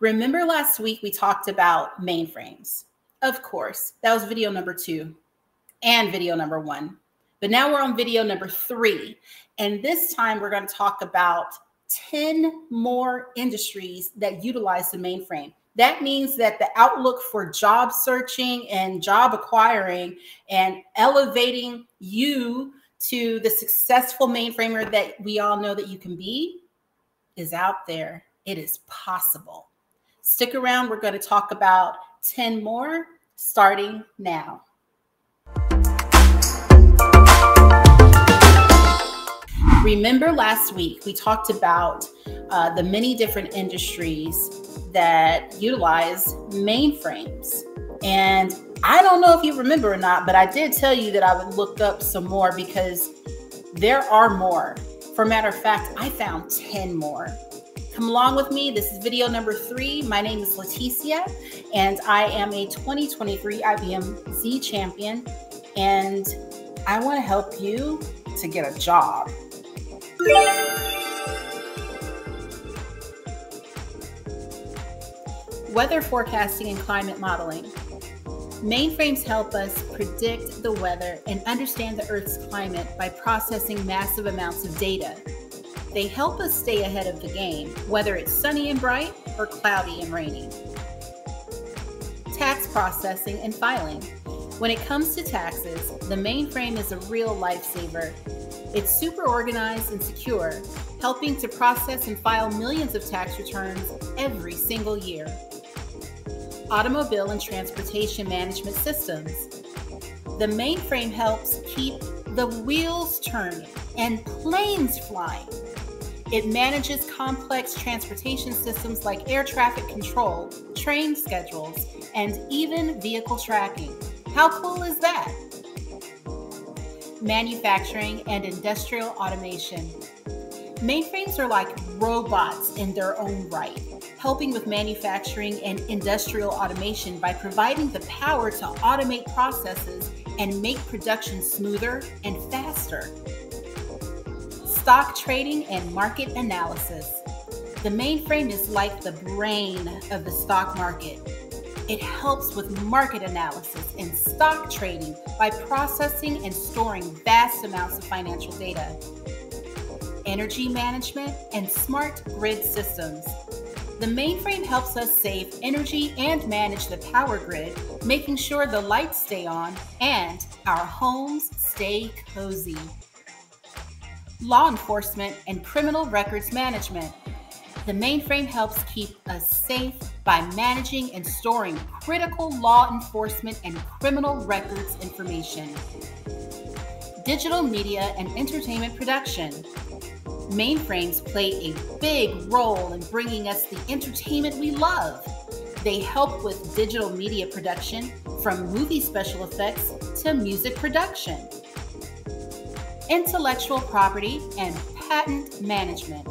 Remember last week we talked about mainframes? Of course, that was video number two and video number one. But now we're on video number three. And this time we're going to talk about 10 more industries that utilize the mainframe. That means that the outlook for job searching and job acquiring and elevating you to the successful mainframer that we all know that you can be is out there. It is possible. Stick around. We're going to talk about 10 more starting now. Remember last week we talked about uh, the many different industries that utilize mainframes. And I don't know if you remember or not, but I did tell you that I would look up some more because there are more. For matter of fact, I found 10 more. Come along with me. This is video number three. My name is Leticia, and I am a 2023 IBM Z champion. And I want to help you to get a job. Weather forecasting and climate modeling. Mainframes help us predict the weather and understand the Earth's climate by processing massive amounts of data. They help us stay ahead of the game, whether it's sunny and bright or cloudy and rainy. Tax processing and filing. When it comes to taxes, the mainframe is a real lifesaver. It's super organized and secure, helping to process and file millions of tax returns every single year. Automobile and transportation management systems. The mainframe helps keep the wheels turning and planes flying. It manages complex transportation systems like air traffic control, train schedules, and even vehicle tracking. How cool is that? Manufacturing and industrial automation. Mainframes are like robots in their own right, helping with manufacturing and industrial automation by providing the power to automate processes and make production smoother and faster stock trading and market analysis. The mainframe is like the brain of the stock market. It helps with market analysis and stock trading by processing and storing vast amounts of financial data. Energy management and smart grid systems. The mainframe helps us save energy and manage the power grid, making sure the lights stay on and our homes stay cozy law enforcement, and criminal records management. The mainframe helps keep us safe by managing and storing critical law enforcement and criminal records information. Digital media and entertainment production. Mainframes play a big role in bringing us the entertainment we love. They help with digital media production, from movie special effects to music production intellectual property, and patent management.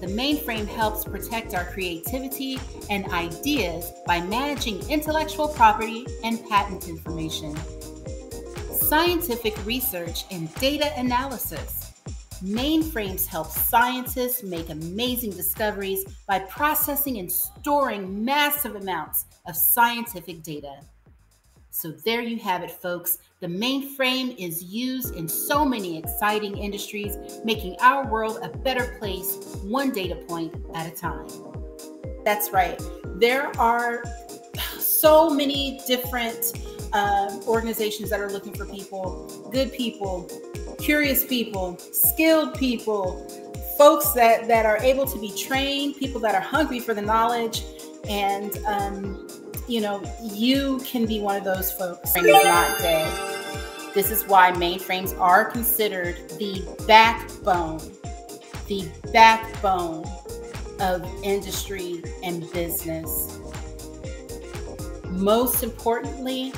The mainframe helps protect our creativity and ideas by managing intellectual property and patent information. Scientific research and data analysis. Mainframes help scientists make amazing discoveries by processing and storing massive amounts of scientific data. So there you have it, folks. The mainframe is used in so many exciting industries, making our world a better place, one data point at a time. That's right. There are so many different uh, organizations that are looking for people, good people, curious people, skilled people, folks that, that are able to be trained, people that are hungry for the knowledge, and um, you know, you can be one of those folks. Is not dead. This is why mainframes are considered the backbone, the backbone of industry and business. Most importantly,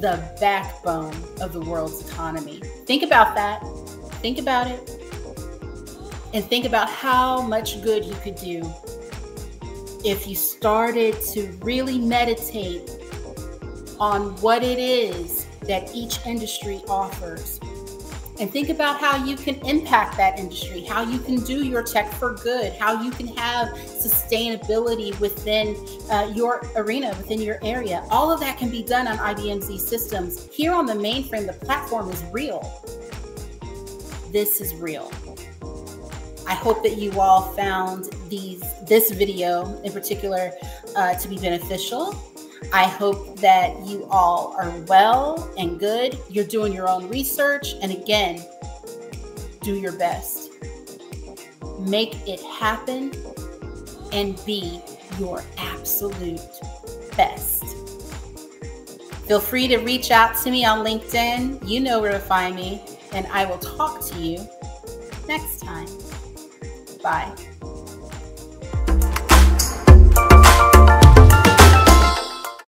the backbone of the world's economy. Think about that. Think about it. And think about how much good you could do if you started to really meditate on what it is that each industry offers and think about how you can impact that industry, how you can do your tech for good, how you can have sustainability within uh, your arena, within your area. All of that can be done on IBM Z systems. Here on the mainframe, the platform is real. This is real. I hope that you all found these this video in particular uh, to be beneficial. I hope that you all are well and good. You're doing your own research. And again, do your best. Make it happen and be your absolute best. Feel free to reach out to me on LinkedIn. You know where to find me. And I will talk to you next time. Bye.